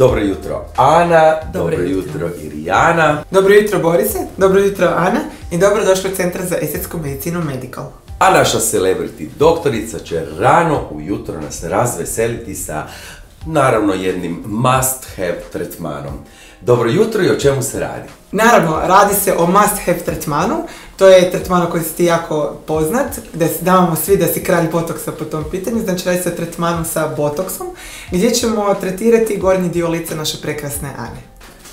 Dobro jutro Ana, Dobro dobro, jutro. jutro Irijana. Dobro jutro Borise, dobro jutro Ana i dobro došli u Centar za estetsku medicinu Medical. A naša celebrity doktorica će rano ujutro nas razveseliti sa naravno jednim must have tretmanom. Dobro jutro i o čemu se radi? Naravno, radi se o must have tretmanu, to je tretman koji si ti jako poznat, gdje davamo svi da si kralj botoksa po tom pitanju, znači radi se o tretmanu sa botoksom, gdje ćemo tretirati gornji dio lica naše prekrasne Ane.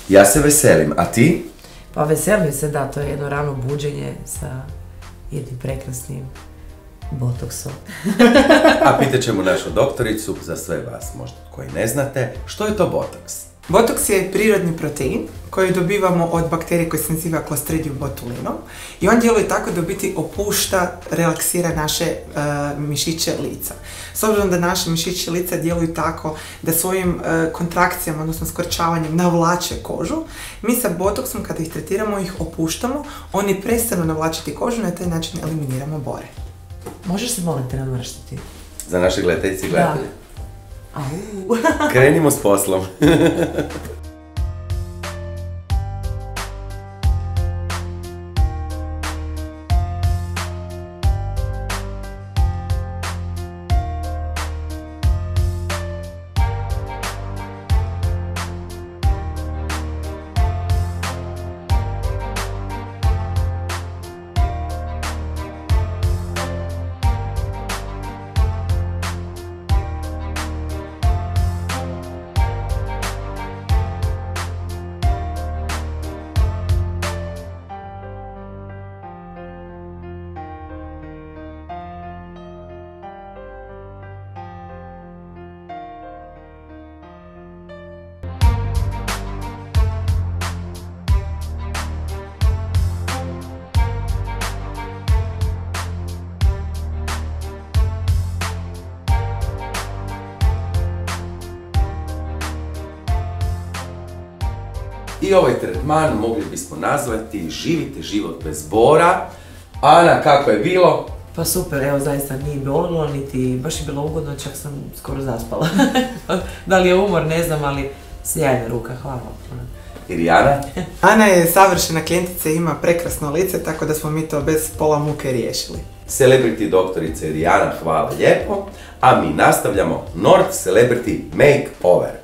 Ja se veselim, a ti? Pa veselim se da, to je jedno rano buđenje sa jednim prekrasnim botoksom. A pitat ćemo našu doktoricu, za sve vas možda koji ne znate, što je to botoks? Botoks je prirodni protein koji dobivamo od bakterije koji se naziva Clostridium botulinum i on djeluje tako da u biti opušta, relaksira naše e, mišiće lica. S obzirom da naše mišiće lica djeluju tako da svojim e, kontrakcijama, odnosno skorčavanjem navlače kožu, mi sa botoksom kada ih tretiramo ih opuštamo, oni prestanu navlačiti kožu i na taj način eliminiramo bore. Možeš se molim te namrštiti? Za naše gledateljice i gledatelje. Au. Krenimo s poslom. I ovaj tretman mogli bismo nazvati živite život bez bora. Ana, kako je bilo? Pa super, evo zaista nije bolilo, niti baš je bilo ugodno, čak sam skoro zaspala. da li je umor, ne znam, ali sjajna ruka, hvala. Irijana? Ana je savršena klijentica i ima prekrasno lice, tako da smo mi to bez pola muke riješili. Celebrity doktorica Irijana, hvala lijepo. A mi nastavljamo North Celebrity Makeover.